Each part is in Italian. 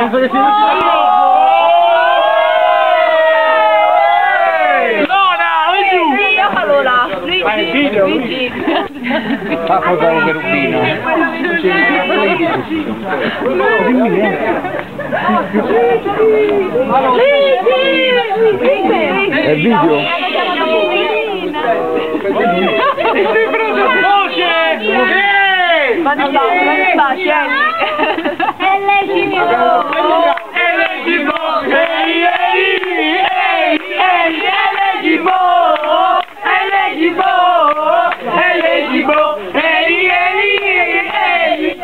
Penso che sia vai giù! Io allora, Vai, il video. Luigi. Ah, cosa un cherubino. È il video? Voce! Ehi! Ma di là, ma di là, tieni. È legitimo. Elegimo! Ehi, ehi, ehi, ehi, elegimo! Elegimo! Elegimo! Ehi, ehi, ehi,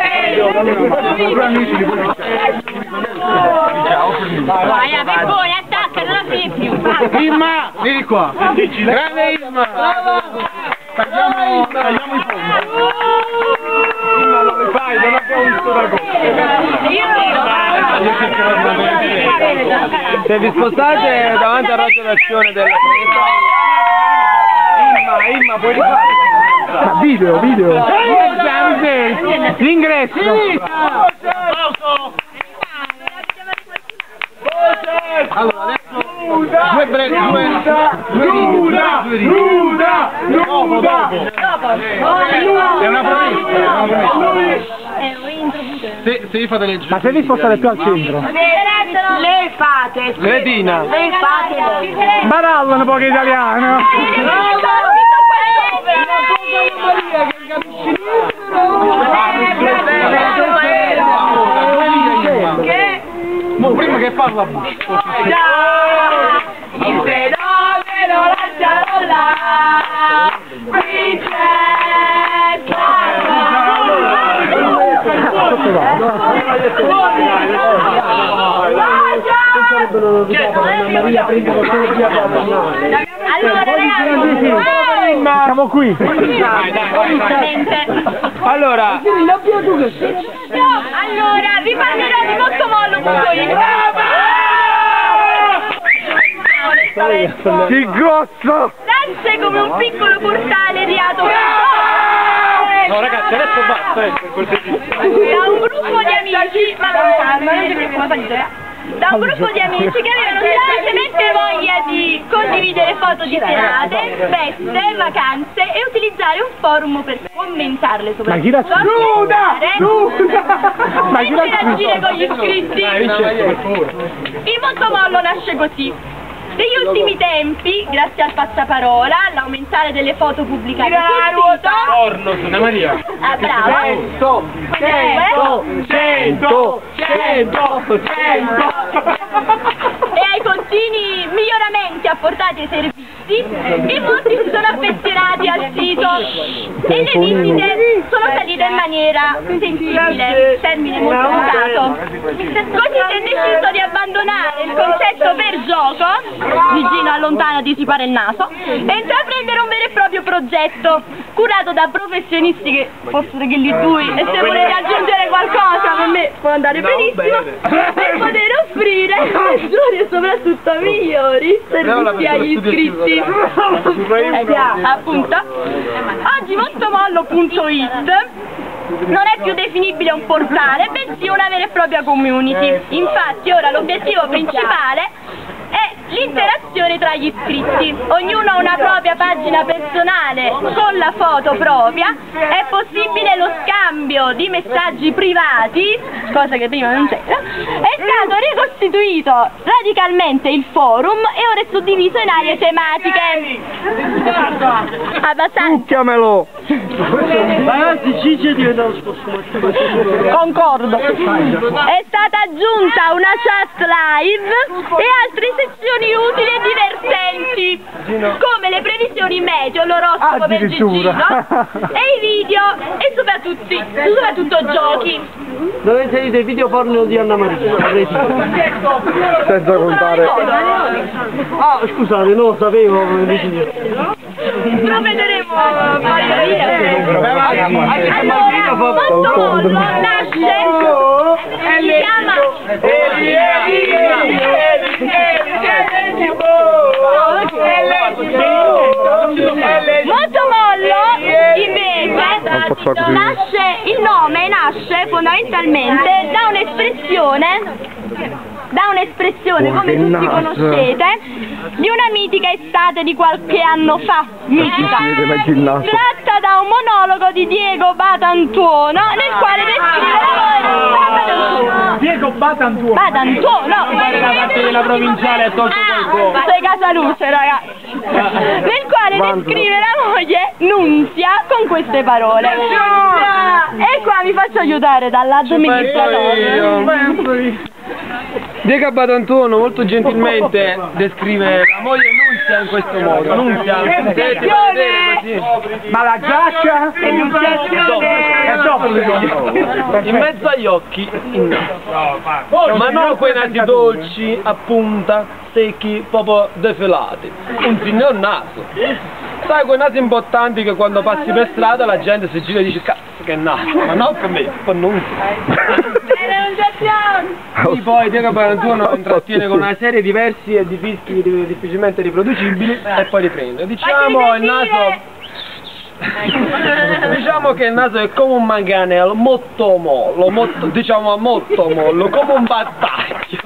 Vai, a per voi, attacca, non la fai più. Imma, vieni qua. Grande Imma. Tagliamo, tagliamo i fondi. Imma, lo rifai, non abbiamo visto da Se vi spostate davanti al raggio d'azione della Imma, Imma, puoi rifare? Video, video. L'ingresso. Allora, adesso due bre- due due Nuda! Nuda! Dopo, dopo. È una promessa, è una promessa. Se, se vi fate le Ma se vi spostate più al centro? Le fate. Credina. Le fate. Barallano poco italiano. Mo, prima che parla Bush. Il fenomeno lascialo là. Qui c'è Allora ragazzi, Siamo qui. Allora, allora vi parlerò di Mottomollo.it Che grosso! Nasce come un piccolo portale di ato no ragazzi, adesso basta, eh, per cortesia. da un gruppo di amici ma non fare da un gruppo di amici che avevano semplicemente voglia di condividere foto di serate, feste, vacanze e utilizzare un forum per commentarle Ma chi soprattutto, Nuda! ascoltare Ma chi e l'ha interagire con gli iscritti. Il Montomollo nasce così. Negli ultimi tempi, grazie al passaparola, l'aumentare delle foto pubblicate sul sito... Porno, Santa Maria! Ah, bravo! 100! 100! 100! 100! 100! Ai continui miglioramenti apportati ai servizi, in molti si sono affezionati al sito. E le visite sono salite in maniera sensibile, termine molto usato. Così si è deciso di abbandonare il concetto per gioco, Gigino allontanati si pare il naso, e intraprendere un vero e proprio progetto curato da professionisti che fossero che lì due e se volete aggiungere qualcosa per me può andare benissimo. per poter offrire maggiori e soprattutto migliori servizi agli iscritti. Eh, appunto. Oggi montomollo.it non è più definibile un portale bensì una vera e propria community. Infatti ora l'obiettivo principale l'interazione tra gli iscritti. Ognuno ha una propria pagina personale con la foto propria, è possibile lo scambio di messaggi privati, cosa che prima non c'era, è stato ricostituito radicalmente il forum e ora è suddiviso in aree tematiche. Abbastanza. Chiamelo! Ragazzi, Gigi è diventato. Concordo. È stata aggiunta una chat live e altre sezioni utili e divertenti, come le previsioni meteo, l'oroscopo per Addirittura. Gigino, e i video e soprattutto, soprattutto giochi. Dove inserite il video porno di Anna Maria? Senza contare. Ah, scusate, non lo sapevo. Provvederemo a Allora, fa- Montomollo nasce, si chiama Montomollo Forza. nasce, il nome fondamentalmente da un'espressione da un'espressione, Oh, come tutti conoscete, di una mitica estate di qualche anno fa. Mitica. Tratta da un monologo di Diego Batantuono, nel quale descrive la Diego Batantuono. Batantuono, no, Fare la parte della provinciale ha tolto qualcosa. sei Casaluce, ragazzi. Nel quale descrive la moglie Nunzia con queste parole. E qua mi faccio aiutare dall'amministratore. Diego Batantuono molto gentilmente descrive la moglie Nunzia in questo modo. Vedete così. Ma la giaccia? È dopo. In mezzo agli occhi. Ma non quei nasi dolci, a punta, secchi, proprio defilati. Un signor naso. Sai quei nasi importanti che quando passi per strada la gente si gira e dice cazzo che naso, ma non per me, per Nunzia. Sì, poi Diego Barantuono intrattiene con una serie di versi e di fischi di- difficilmente riproducibili e poi riprende. Diciamo il naso diciamo che il naso è come un manganello molto mollo, molto, diciamo molto mollo, come un battaglio.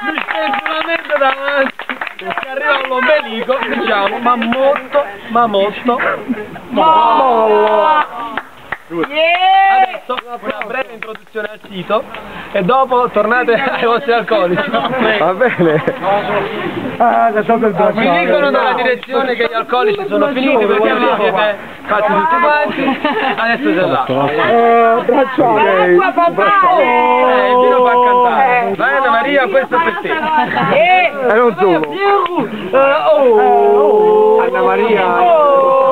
Mi solamente davanti che arriva all'ombelico, diciamo, ma molto, ma molto mollo. Una breve introduzione al sito e dopo tornate ai vostri alcolici. Va bene. Ah, il Mi dicono dalla direzione che gli alcolici sono finiti perché vi siete fatti tutti quanti, adesso c'è là. Eh, bracciale. Eh, il vino fa cantare. Va bene Maria, questo è per te. E non solo. Anna Maria.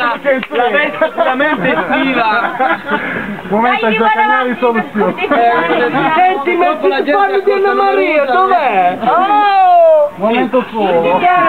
La, la veste sicuramente estiva. Momento di giocare soluzione. Senti, ma ti parli di Anna Maria, dov'è? Momento solo.